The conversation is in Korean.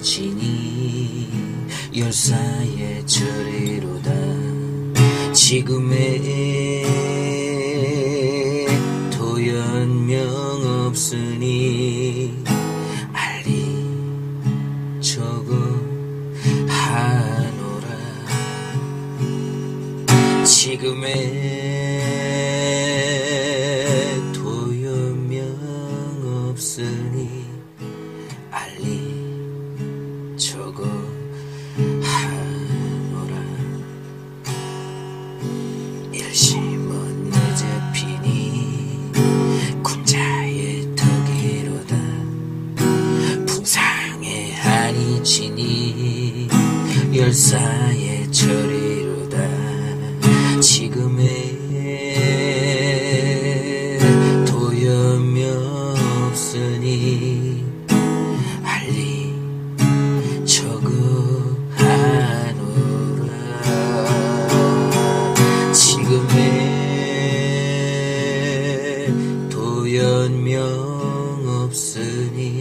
지니 열사의 저리로다. 지금의 도연명 없으니 알리 저거 하노라. 지금의 도연명 없으니 심은 늦어 피니 군자의 덕이로다 풍상의 한이 지니 열사의 절이로다 지금의 도염이 없으니 할리 변명 없으니